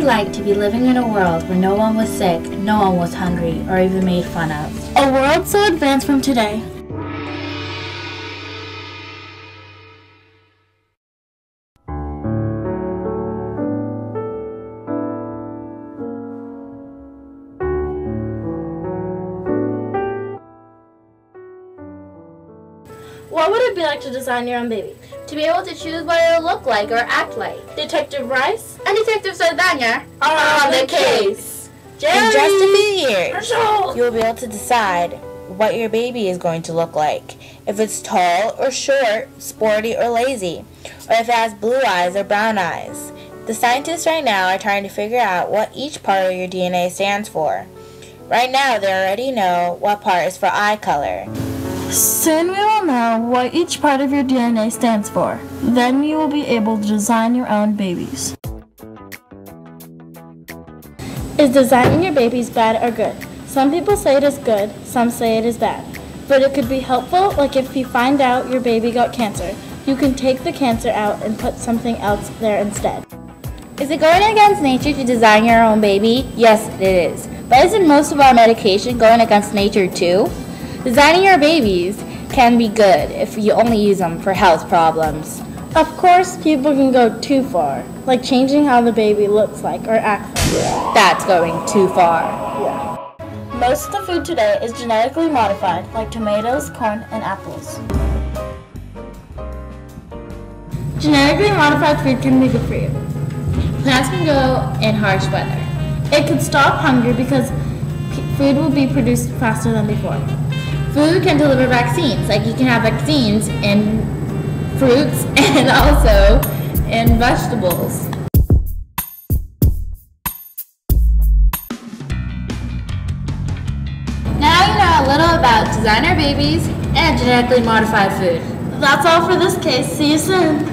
like to be living in a world where no one was sick, no one was hungry, or even made fun of? A world so advanced from today. What would it be like to design your own baby? To be able to choose what it'll look like or act like. Detective Rice And Detective Sardanya on the case. In just a few years, Marshall. you will be able to decide what your baby is going to look like. If it's tall or short, sporty or lazy, or if it has blue eyes or brown eyes. The scientists right now are trying to figure out what each part of your DNA stands for. Right now, they already know what part is for eye color. Soon we will know what each part of your DNA stands for. Then you will be able to design your own babies. Is designing your babies bad or good? Some people say it is good, some say it is bad. But it could be helpful, like if you find out your baby got cancer, you can take the cancer out and put something else there instead. Is it going against nature to design your own baby? Yes, it is. But isn't most of our medication going against nature too? Designing your babies can be good if you only use them for health problems. Of course, people can go too far, like changing how the baby looks like or acts like. That's going too far. Yeah. Most of the food today is genetically modified, like tomatoes, corn, and apples. Genetically modified food can be good for you. Plants can grow in harsh weather. It could stop hunger because food will be produced faster than before. Food can deliver vaccines, like you can have vaccines in fruits and also in vegetables. Now you know a little about designer babies and genetically modified food. That's all for this case. See you soon.